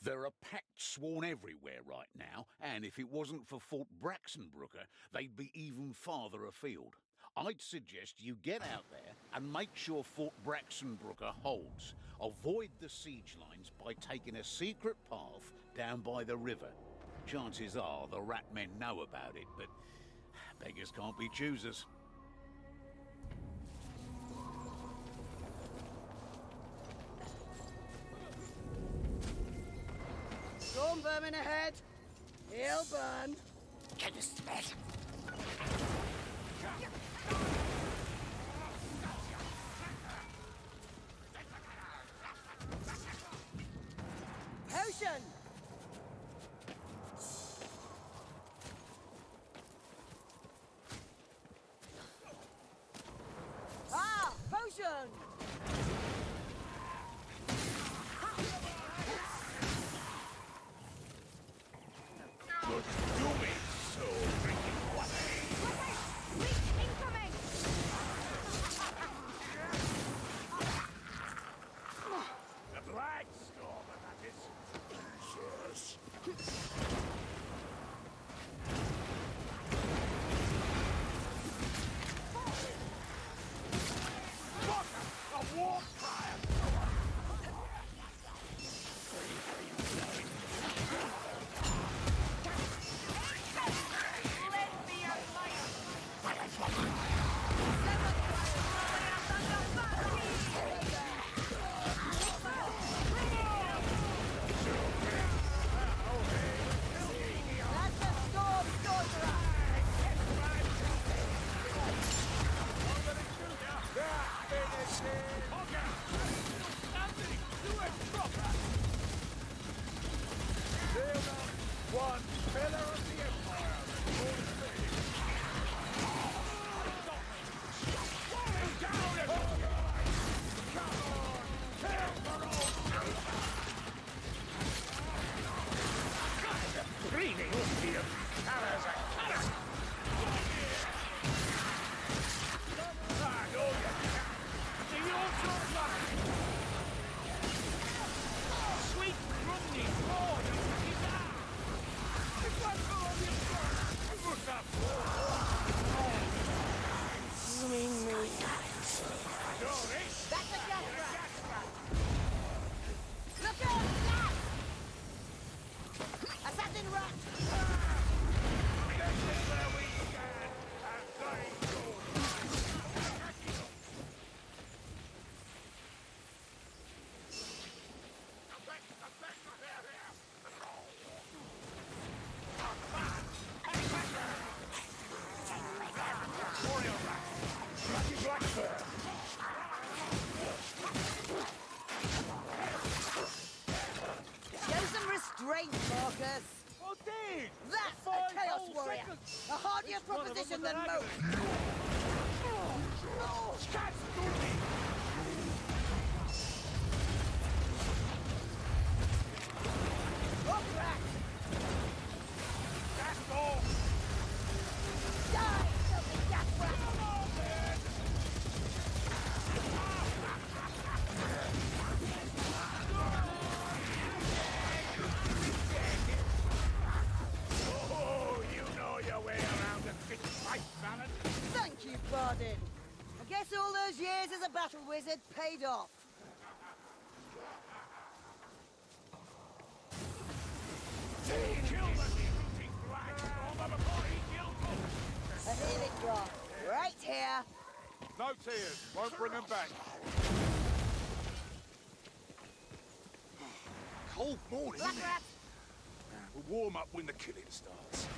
There are pacts sworn everywhere right now, and if it wasn't for Fort Brachsenbrücke, they'd be even farther afield. I'd suggest you get out there and make sure Fort Brachsenbrücke holds. Avoid the siege lines by taking a secret path down by the river. Chances are the rat men know about it, but beggars can't be choosers. Vermin ahead. He'll burn. Can you smell? Before he kills us! A healing drop. Right here. No tears. Won't bring him back. Cold morning, Black rat! We'll warm up when the killing starts.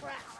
There,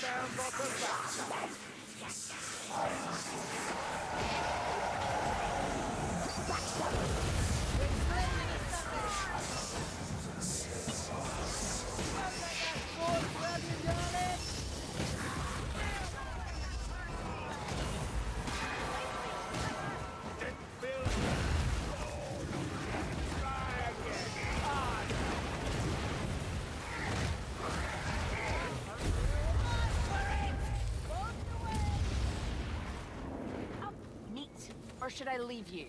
down bottom. or should I leave you?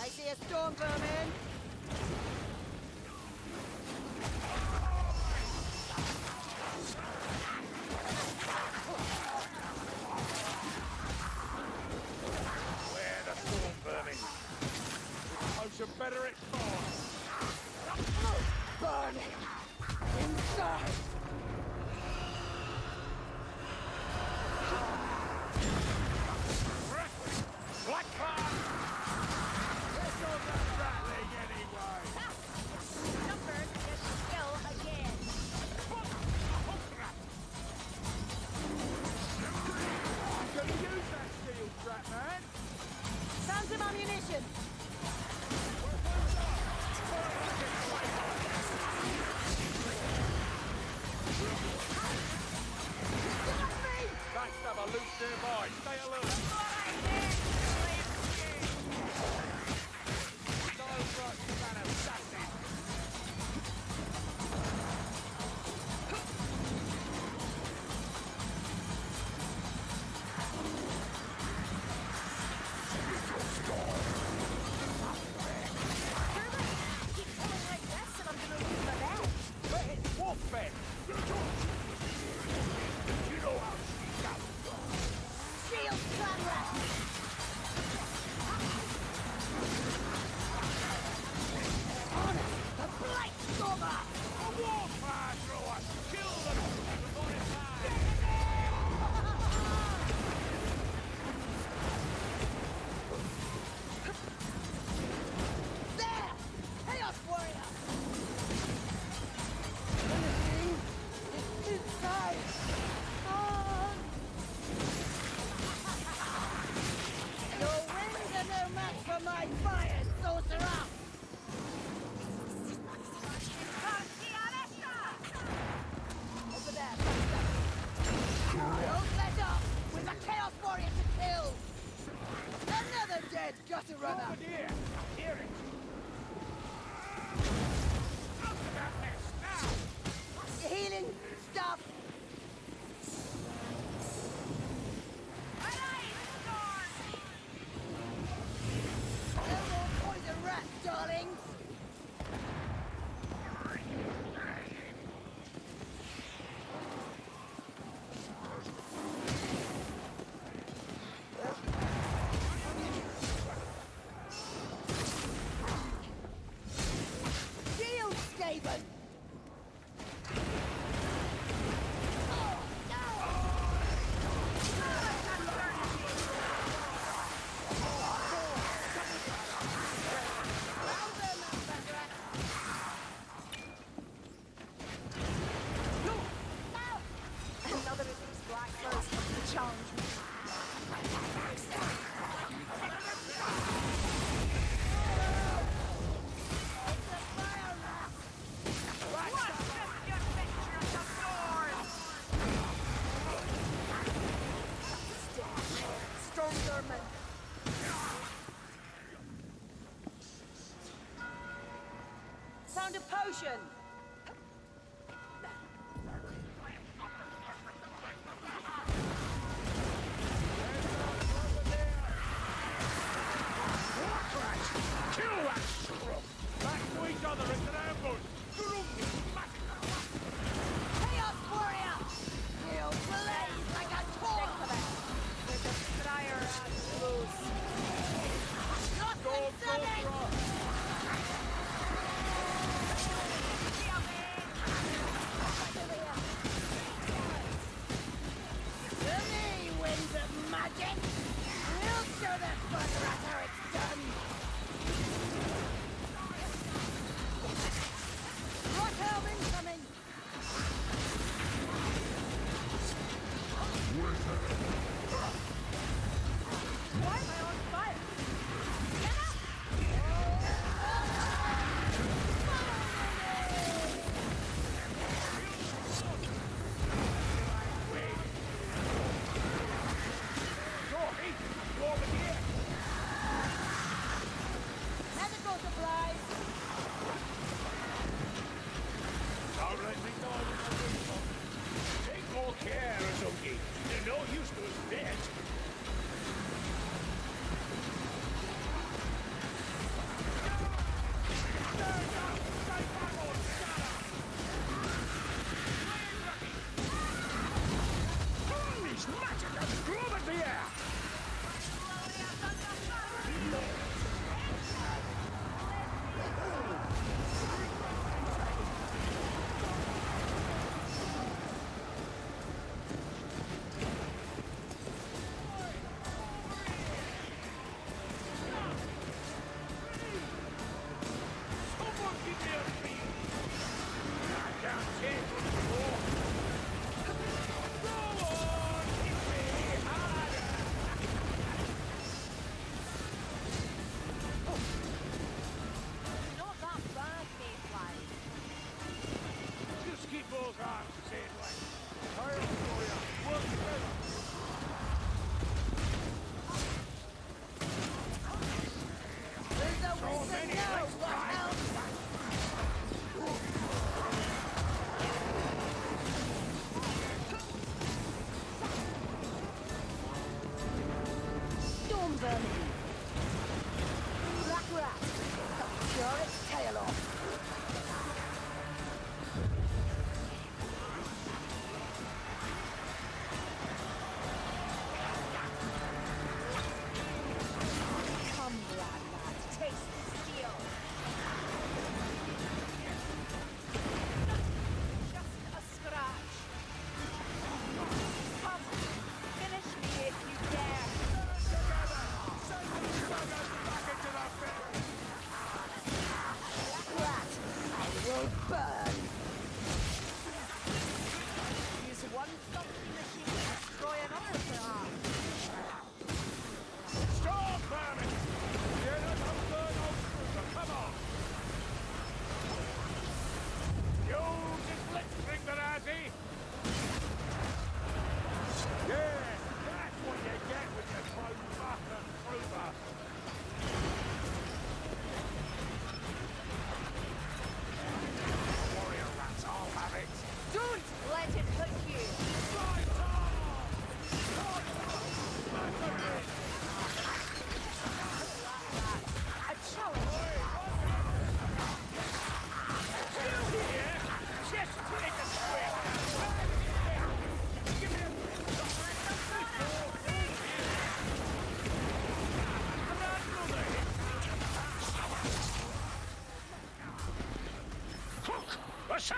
I see a storm coming! you better at Burn! Inside! loot nearby. Stay alert. found a potion!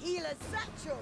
healer's satchel.